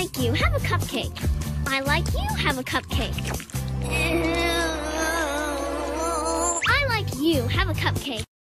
like you. Have a cupcake. I like you. Have a cupcake. I like you. Have a cupcake.